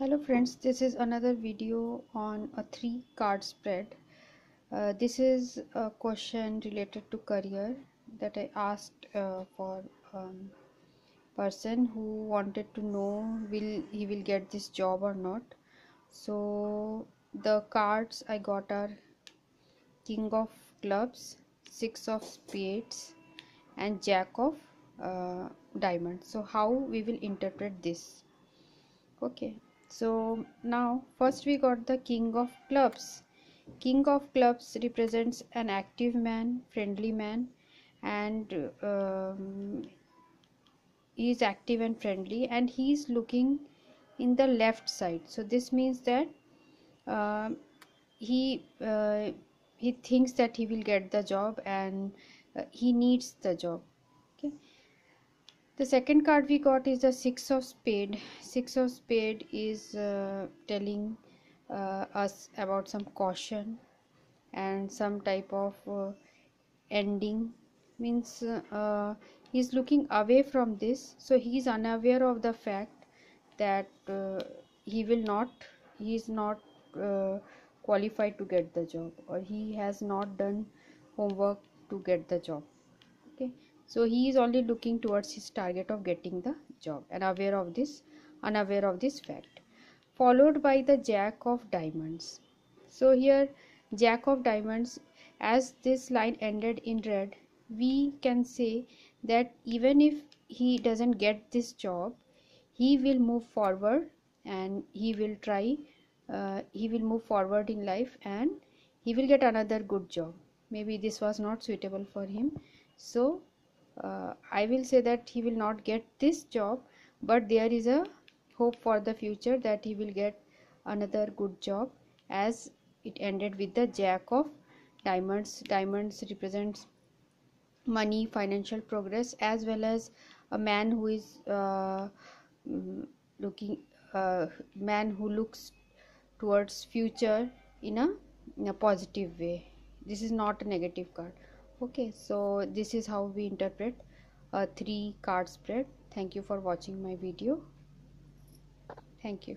hello friends this is another video on a three card spread. Uh, this is a question related to career that i asked uh, for um, person who wanted to know will he will get this job or not. So the cards i got are king of clubs six of spades and jack of uh, diamonds. So how we will interpret this? Okay so now first we got the king of clubs. King of clubs represents an active man friendly man and um, he is active and friendly and he is looking in the left side. So this means that uh, he uh, he thinks that he will get the job and uh, he needs the job the second card we got is the six of spade. Six of spade is uh, telling uh, us about some caution and some type of uh, ending. Means uh, he's looking away from this. So he's unaware of the fact that uh, he will not he is not uh, qualified to get the job or he has not done homework to get the job so he is only looking towards his target of getting the job and aware of this unaware of this fact followed by the jack of diamonds. So here jack of diamonds as this line ended in red we can say that even if he doesn't get this job he will move forward and he will try uh, he will move forward in life and he will get another good job. Maybe this was not suitable for him. So uh, i will say that he will not get this job but there is a hope for the future that he will get another good job as it ended with the jack of diamonds. Diamonds represents money financial progress as well as a man who is uh, mm, looking uh, man who looks towards future in a, in a positive way. This is not a negative card okay so this is how we interpret a three card spread. Thank you for watching my video. Thank you